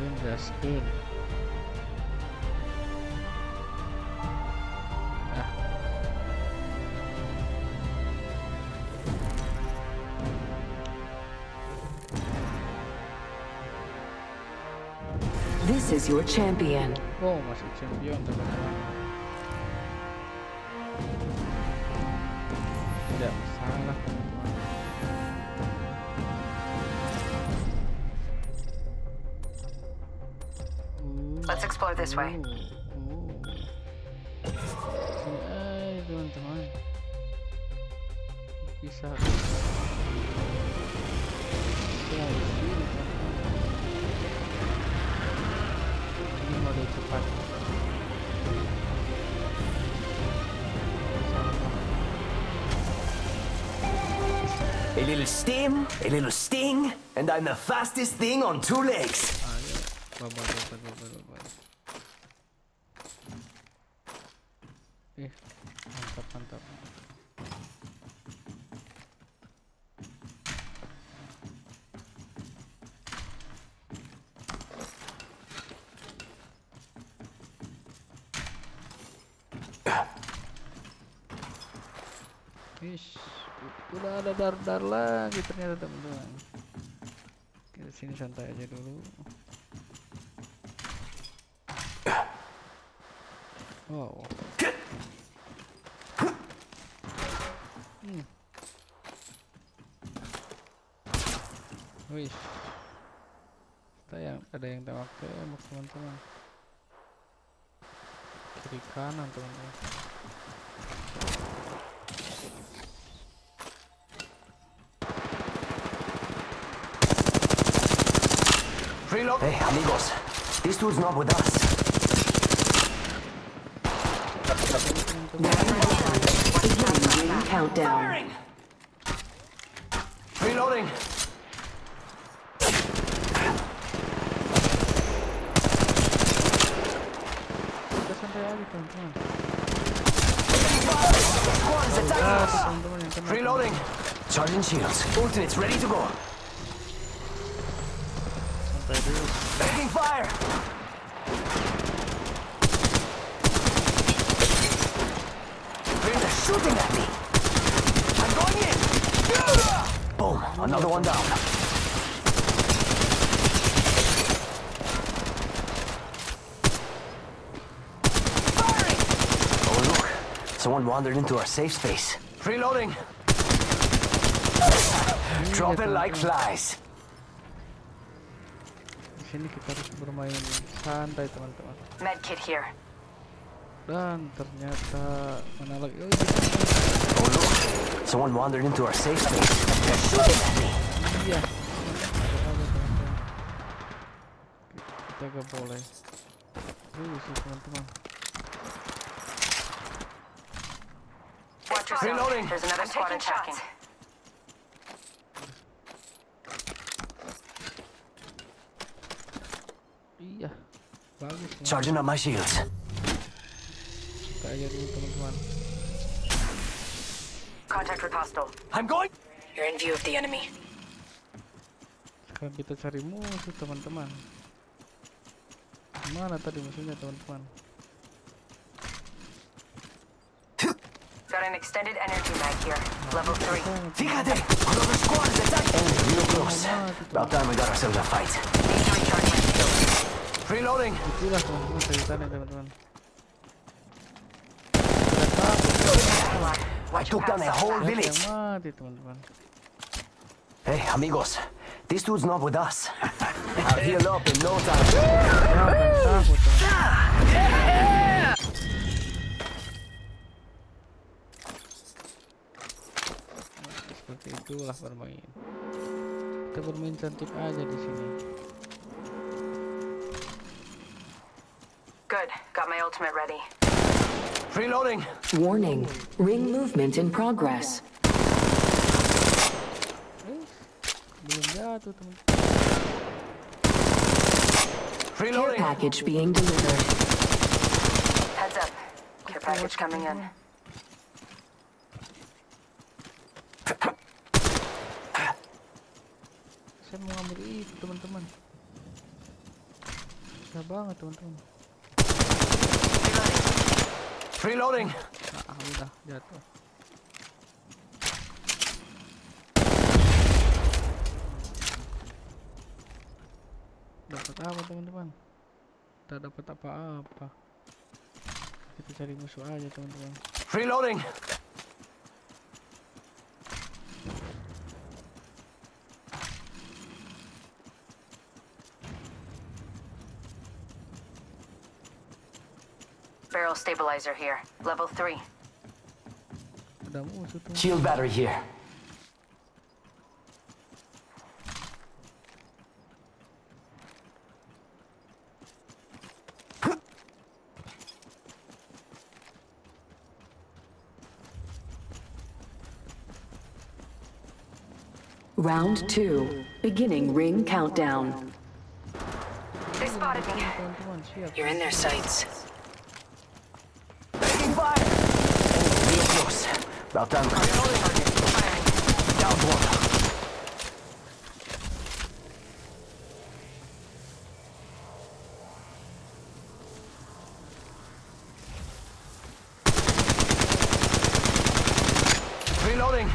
Turn the. Ah. This is your champion. Oh, masih champion teman-teman. Tidak masalah Let's explore this way. mode cepat. A little stim, a little sting, and I'm the fastest thing on two legs. Babar, babar, babar, babar. Eh, mantap, mantap. Ish, udah ada dar-dar lagi ternyata teman-teman. Kita sini santai aja dulu. Wow. Hmm. Wih. Kita yang ada yang tembak tembak teman-teman. Kiri kanan teman-teman. Reload. Hey, amigos. This dude's not with us. Countdown. Reloading. Reloading. Charging shields. Ultimates ready to go. Santai dulu. Taking fire. They're shooting at me. I'm going in. Boom. Another one down. Firing! Oh, look. Someone wandered into our safe space. Reloading. Dropping like flies. Di sini kita harus bermain santai teman-teman. Medkit here. Dan ternyata mana lagi? Oh, Oh, look. Someone wandered into our safe space. They're shooting at me. iya. Ada apa teman-teman? Kita gak boleh. Dulu sih teman-teman. Watch. Reloading. There's another squad attacking. Iya. Bagus. Charging up my shields. Aja dulu teman-teman. Contact with hostile. I'm going. You're in view of the enemy. Sekarang kita cari musuh teman-teman. Mana tadi musuhnya teman-teman? Got an extended energy mag here. Level 3. Fíjate, another squad is attacking. Enemy real close. About time we got ourselves a fight. Need to recharge my shield. Reloading. Itulah teman-teman ceritanya teman-teman. I Watch your took down a pass. whole Siapa village. yang mati teman-teman? Hey, amigos. This dude's not with us. I'll heal up in no time. Siapa yang takut teman? Nah, Seperti itulah bermain. Kita bermain cantik aja di sini. Good. Got my ultimate ready. Reloading. Warning. Ring movement in progress. Belum jatuh teman. Care package being delivered. Heads up. Care package coming in. Saya mau ngambil itu teman-teman. Susah banget teman-teman. Reloading. Ah, udah jatuh. Dapat apa teman-teman? Tak dapat apa-apa. Kita cari musuh aja teman-teman. Reloading. Barrel stabilizer here. Level 3. Ada musuh tuh. Shield battery here. Round two, beginning ring countdown. They spotted me. You're in their sights. Taking fire. Oh, real close. About time. Down one. Reloading.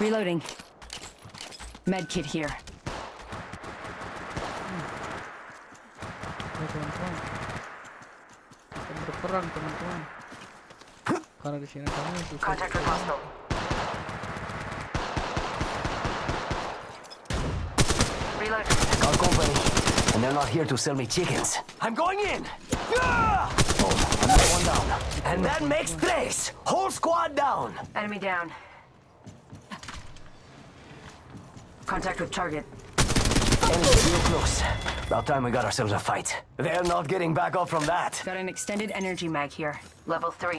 Reloading. Medkit here. Ya teman-teman. Kita berperang teman-teman. Karena di sini kami susah. Contact with hostile. Reload. Got company. And they're not here to sell me chickens. I'm going in! Oh, another one down. And that makes tres. Whole squad down. Enemy down. Contact with target. Enemy real close. About time we got ourselves a fight. They're not getting back up from that. Got an extended energy mag here. Level 3.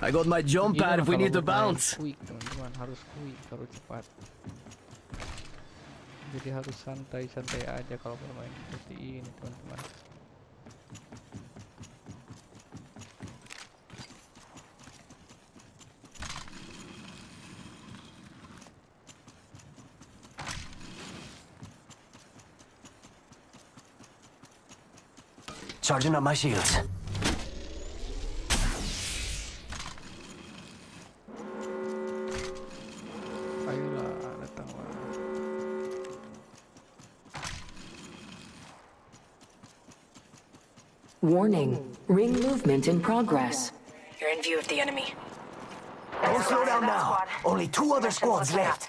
I got my jump pad if we need to bounce. Quick teman-teman, harus quick, harus cepat. Jadi harus santai-santai aja kalau bermain seperti ini teman-teman. Charging up my shields. Warning. Ring movement in progress. You're in view of the enemy. Don't slow down now. squad. Only two other squads left.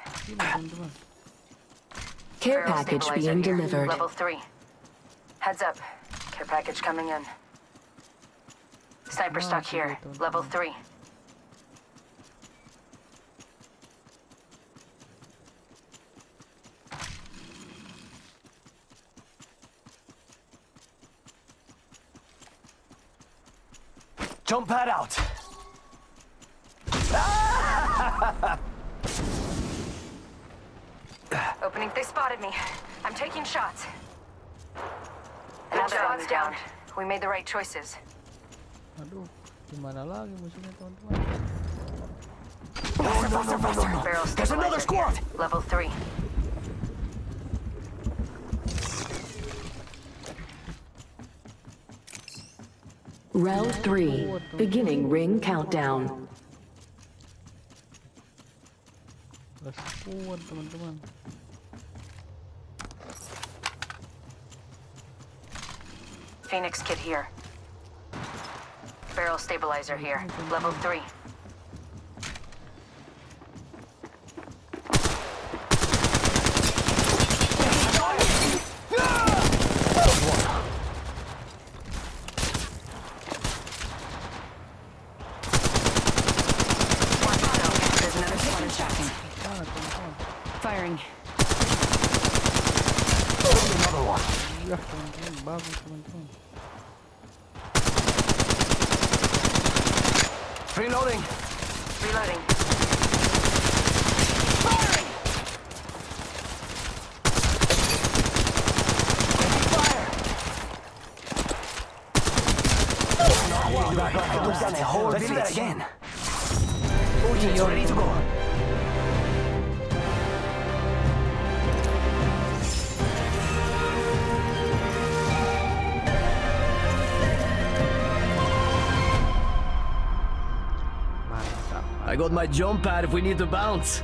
Care package being delivered. Level 3. Heads up. Care package coming in. Sniper stock here. Level 3. Jump pad out. Opening. They spotted me. I'm taking shots. Another squad's down. We made the right choices. Aduh, gimana lagi musuhnya teman-teman? No, no, no, no, no, no. Barrel There's another squad. Level 3. Round three, beginning ring countdown. Gak kuat teman-teman. Phoenix kit here. Barrel stabilizer here. Level 3. There's another squad attacking. Mana teman-teman? Firing. Another one. Iya teman-teman, bagus teman-teman. Reloading. Reloading. Fire. Let's do that again. Ultimate's ready to go. Got my jump pad if we need to bounce.